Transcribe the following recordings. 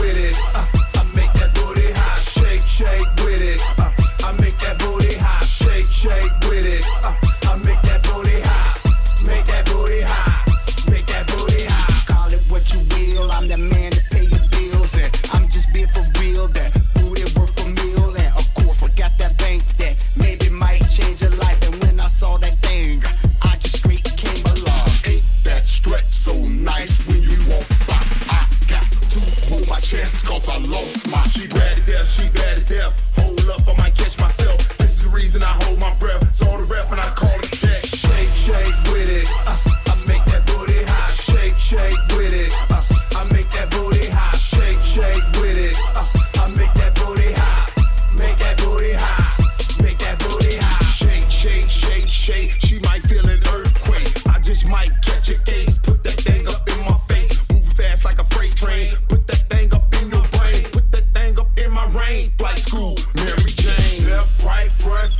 with it. Uh. Cause I lost my She bad to death, she bad to death. Hold up, I might catch myself. This is the reason I hold my breath. Saw the ref and I call it text. Shake, shake with it. Uh, I make that booty hot. Shake, shake with it.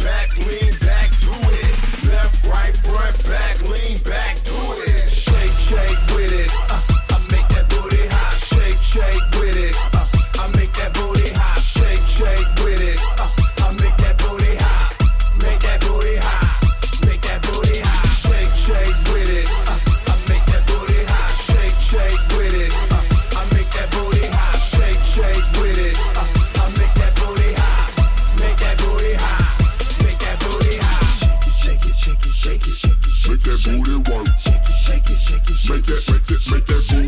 back, lean back, do it. Left, right, front, back, lean back, do it. Shake, shake with it. Uh, I make that booty hot. Shake, shake with it. Make that booty work. Make that, make that, make that booty.